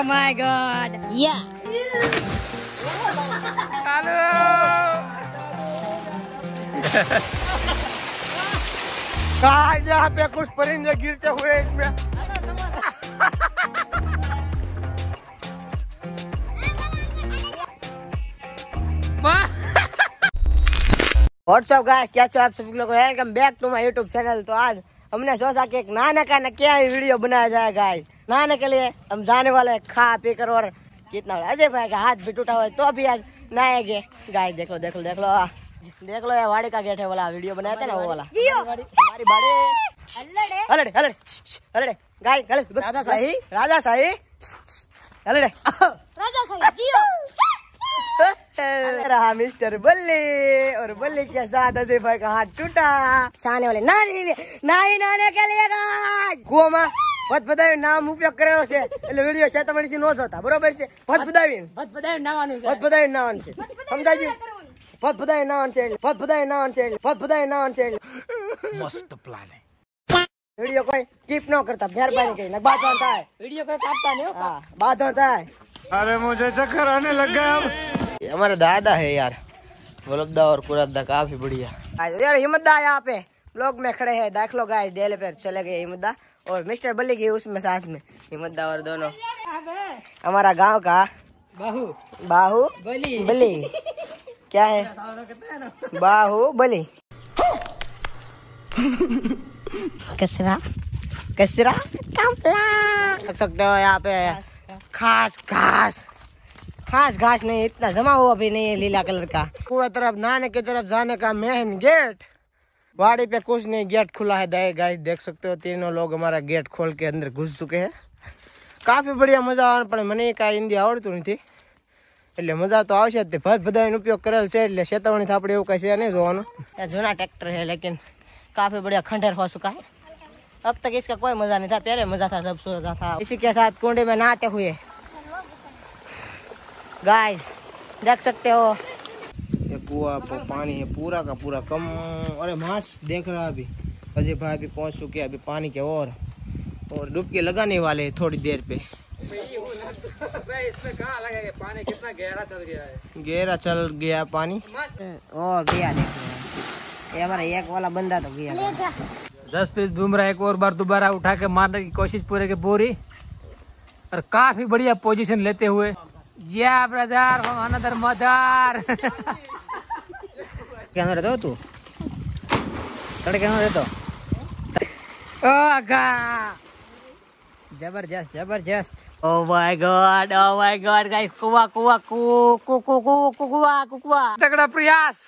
Oh my god. Yeah. Hello आज यहाँ पे कुछ परिंदे गिरते हुए इसमें? व्हाट्सअप गाइस कैसे हो आप सभी लोग? Welcome back to my YouTube channel तो आज हमने सोचा कि एक नहाने का न क्या वीडियो बनाया जाए गाइस नहाने के लिए हम जाने वाले हैं खा पी कर और कितना अजय भाई का हाथ भी टूटा हुआ है तो भी आज नहाएँगे। गाइस देख लो देख लो देख लो देख लो ये वाड़ी का गेट है वाला वीडियो बनाया था ना वो वाला। हमारी बाड़ी। राजा शाही राजा शाही जियो। रहा मिस्टर बल्ले और बल्ले के साथ अजय भाई का हाथ टूटा। साने वाले नानी लिए नाई नाने के लिए गाइस कुओं में પદ પદાવી નામ ઉપયોગ કર્યો છે એટલે વિડીયો શેતમણી થી નો જોતા બરોબર છે પદ પદાવી પદ પદાવી નાવાનું છે પદ પદાવી નાવાનું છે સમજાય ગયું પદ પદાવી નાવાનું છે એટલે પદ પદાવી નાવાનું છે એટલે પદ પદાવી નાવાનું છે એટલે મસ્ત પ્લાન હે વિડીયો કોઈ સ્કીપ ન કરતા મહેરબાની કરીને બાધો થાય वीडियो को काटता नहीं हाँ बात होता है अरे मुझे चक्कर आने लग गया अब ये हमारे दादा है यार वलबदा और कुरदा काफी बढ़िया यार हिम्मतदा यहाँ पे ब्लॉग में खड़े हैं देख लो गाइस डेले पे चले गए हिम्मतदा और मिस्टर बल्ली की उसमें साथ में हिम्मतदा और दोनों। हमारा गाँव का बाहु। बाहु बली। बली। क्या है? बाहु बली। कसरा कसरा कपला सकते हो यहाँ पे। खास घास। खास घास नहीं इतना जमा हुआ भी नहीं है लीला कलर का। पूरा तरफ़ नहाने की तरफ़ जाने का मेन गेट। वाड़ी पे कुछ नहीं गेट खुला है दे गाइस देख सकते हो तीनों लोग हमारा गेट खोल के अंदर घुस चुके हैं કાફી બઢિયા મજા આવે પણ મને કાંઈ હિન્દી આવડતું નથી એટલે મજા તો આવશે જ તે ભર બધાનો ઉપયોગ કરેલ છે એટલે ચેતવણી આપણે એવું કઈ છે નહીં જોવાનું જૂના ट्रैक्टर है लेकिन काफी बढ़िया खंडर हो चुका है अब तक इसका कोई मजा नहीं था पहले मजा था सब सोचा था इसी के साथ कुंडे में नहाते हुए गाय देख सकते हो ये कुआ पानी है, पूरा का पूरा कम। अरे मास देख रहा अभी। अजय भाई भी पहुँच चुके हैं, अभी पानी के और। और डुबकी लगाने वाले हैं थोड़ी देर पे। गहरा चल गया पानी। और गया ये हमारा एक वाला बंदा तो गया। जसप्रीत बुमराह एक और बार दोबारा उठा के मारने की कोशिश पूरे के पूरी। और काफ़ी बढ़िया पोजीशन लेते हुए। या ब्रदर हम अनदर मदर। क्या रहता तू? तड़के क्या रहता ओ ज़बरदस्त ज़बरदस्त। ओ my god oh my god guys कुआ कुआ कु कु कु कु कुआ कुआ। तगड़ा प्रयास।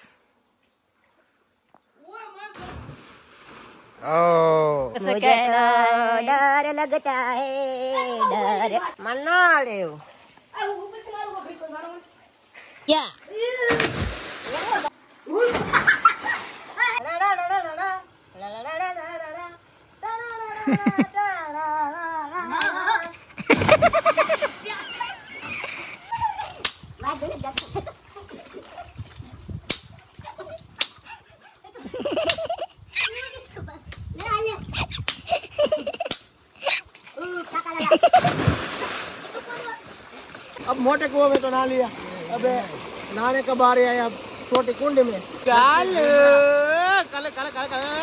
ओ। मुझे तो डर लगता है डर। मना रे क्या? अब मोटे कुएँ में तो नहा लिया। अब, नहाने का बारी आया अब छोटी कुंड में। कल कल कल कल।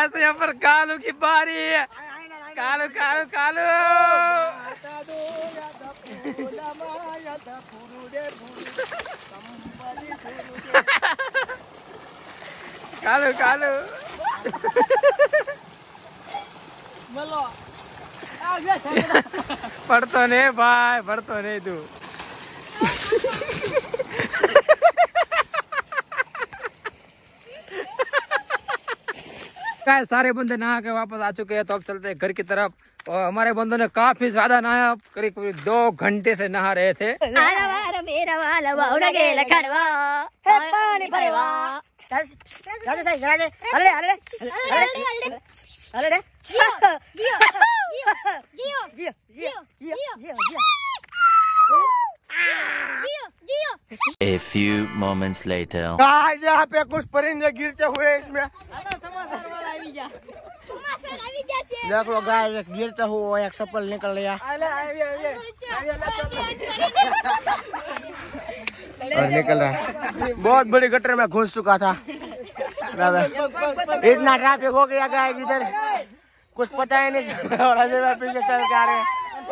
ऐसे यहाँ पर कालू की बारी है। कालू कालू कालू। कालू कालू। પડતો ને ભાઈ પડતો ને તું काय सारे बंदे नहा के वापस आ चुके हैं तो अब चलते हैं घर की तरफ और हमारे बंदों ने काफी ज्यादा नहाया करीब करीब दो घंटे से नहा रहे थे A few moments later. आज यहाँ पे कुछ परिंदे गिरते हुए इसमें देख लो गाय एक गिरता हुआ एक सफल निकल गया और निकल रहा है। बहुत बड़ी गटर में घुस चुका था। इतना ट्रैफ़िक हो गया गाय इधर। कुछ पता ही नहीं और पीछे चल के आ रहे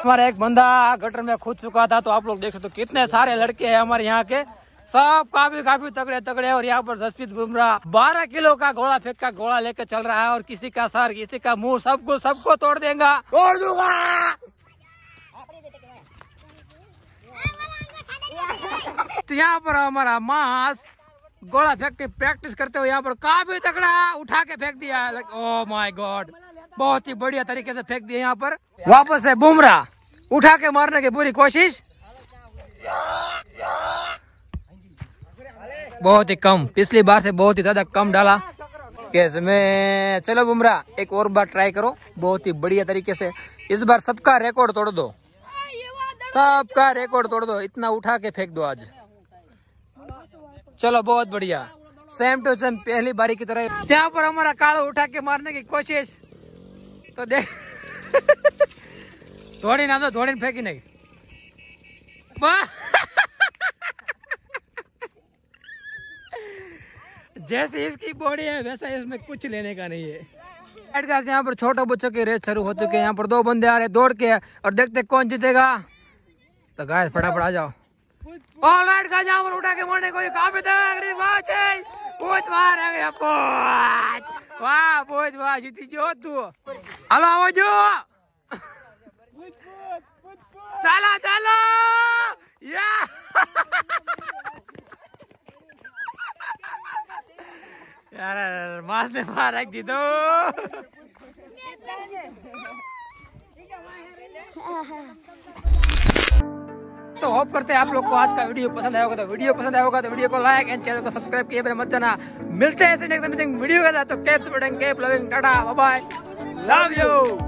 हमारा एक बंदा गटर में खुद चुका था तो आप लोग देख सकते हो कितने सारे लड़के हैं हमारे यहाँ के। सब काफ़ी काफ़ी तगड़े तगड़े और यहाँ पर जसप्रीत बुमराह बारह किलो का घोड़ा फेंक का घोड़ा लेकर चल रहा है और किसी का सर किसी का मुँह सबको सबको तोड़ देगा। तोड़ दूँगा। तो यहाँ पर हमारा मास गोला फेंक के प्रैक्टिस करते हुए यहाँ पर काफ़ी तगड़ा उठा के फेंक दिया ओ माय गॉड बहुत ही बढ़िया तरीके से फेंक दिया यहाँ पर। वापस है बुमरा उठा के मारने की पूरी कोशिश। बहुत ही कम, पिछली बार से बहुत ही ज़्यादा कम डाला केस में। चलो बुमराह, एक और बार ट्राई करो, बहुत ही बढ़िया तरीके से। इस बार सबका रिकॉर्ड तोड़ दो। सबका रिकॉर्ड तोड़ दो, इतना उठा के फेंक दो आज। चलो, बहुत बढ़िया। सेम टू सेम पहली बारी की तरह। यहाँ पर हमारा काड़ा उठा के मारने की कोशिश तो देख। थोड़ी ना तो थोड़ी फेंकी नहीं! जैसे इसकी बॉडी है, वैसा इसमें कुछ लेने का नहीं है। यहाँ पर छोटे बच्चों की रेस शुरू हो चुकी है। यहाँ पर दो बंदे आ रहे दौड़ के, और देखते कौन जीतेगा। तो गाय फटाफट आ जाओ। ऑलराइट यहाँ पर उठा के मारने को काफ़ी तगड़ी बात है बहुत मार आ गया बहुत वाह बहुत वाह जीती जो तू। हेलो आओ जो चलो चलो। या यार यार, मास ने मार रख दी तो। तो होप करते हैं आप लोग को आज का वीडियो पसंद आया होगा तो वीडियो पसंद आया होगा तो वीडियो को लाइक एंड चैनल को सब्सक्राइब किए मत जाना। मिलते हैं ऐसे नेक्स्ट वीडियो के साथ तो कैप्स loving Tata bye love you